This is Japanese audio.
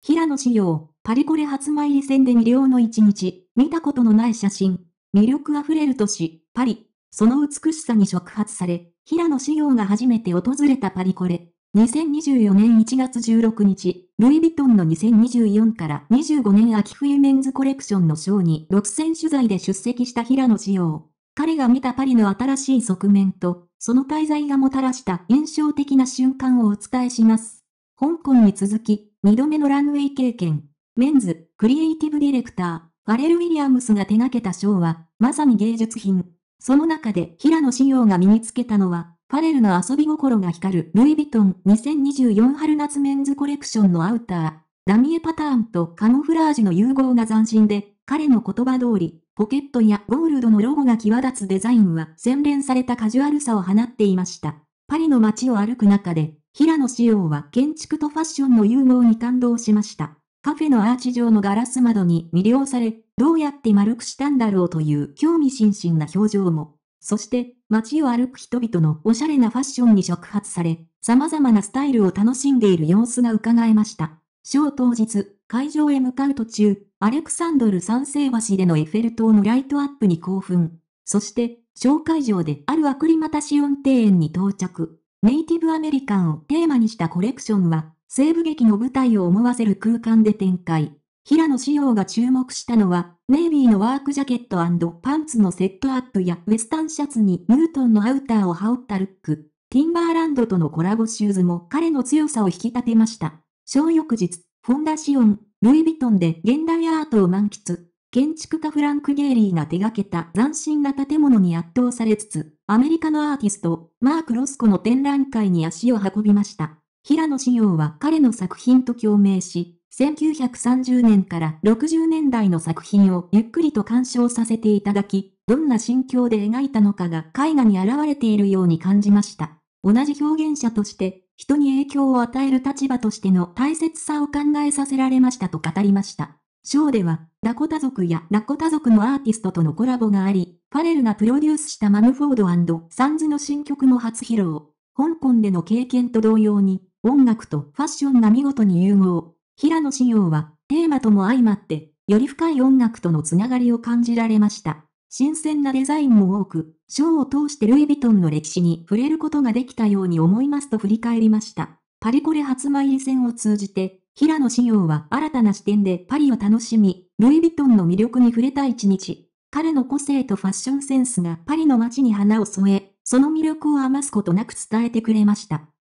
平野志陽、パリコレ初参り戦で魅了の一日、見たことのない写真、魅力あふれる都市、パリ、その美しさに触発され、平野志陽が初めて訪れたパリコレ。2024年1月16日、ルイ・ヴィトンの2024から25年秋冬メンズコレクションのショーに独占取材で出席した平野志陽。彼が見たパリの新しい側面と、その滞在がもたらした印象的な瞬間をお伝えします。香港に続き、2度目のランウェイ経験。メンズ、クリエイティブディレクター、ファレル・ウィリアムスが手掛けたショーは、まさに芸術品。その中で平野志陽が身につけたのは、ファレルの遊び心が光るルイ・ヴィトン2024春夏メンズコレクションのアウター。ダミエパターンとカモフラージュの融合が斬新で、彼の言葉通り、ポケットやゴールドのロゴが際立つデザインは洗練されたカジュアルさを放っていました。パリの街を歩く中で、平野志陽は建築とファッションの融合に感動しました。カフェのアーチ状のガラス窓に魅了され、どうやって丸くしたんだろうという興味津々な表情も。そして、街を歩く人々のおしゃれなファッションに触発され、様々なスタイルを楽しんでいる様子が伺えました。ショー当日、会場へ向かう途中、アレクサンドル三世橋でのエッフェル塔のライトアップに興奮。そして、ショー会場であるアクリマタシオン庭園に到着。ネイティブアメリカンをテーマにしたコレクションは、西部劇の舞台を思わせる空間で展開。平野紫耀が注目したのは、ネイビーのワークジャケットパンツのセットアップやウェスタンシャツにニュートンのアウターを羽織ったルック。ティンバーランドとのコラボシューズも彼の強さを引き立てました。ショー翌日、フォンダシオン、ルイ・ヴィトンで現代アートを満喫。建築家フランク・ゲイリーが手掛けた斬新な建物に圧倒されつつ、アメリカのアーティスト、マーク・ロスコの展覧会に足を運びました。平野紫耀は彼の作品と共鳴し、1930年から60年代の作品をゆっくりと鑑賞させていただき、どんな心境で描いたのかが絵画に現れているように感じました。同じ表現者として、人に影響を与える立場としての大切さを考えさせられましたと語りました。ショーでは、ラコタ族やラコタ族のアーティストとのコラボがあり、ファレルがプロデュースしたマムフォードサンズの新曲も初披露。香港での経験と同様に、音楽とファッションが見事に融合。平野志陽は、テーマとも相まって、より深い音楽とのつながりを感じられました。新鮮なデザインも多く、ショーを通してルイ・ヴィトンの歴史に触れることができたように思いますと振り返りました。パリコレ初参り戦を通じて、平野紫耀は新たな視点でパリを楽しみ、ルイ・ヴィトンの魅力に触れた一日。彼の個性とファッションセンスがパリの街に花を添え、その魅力を余すことなく伝えてくれました。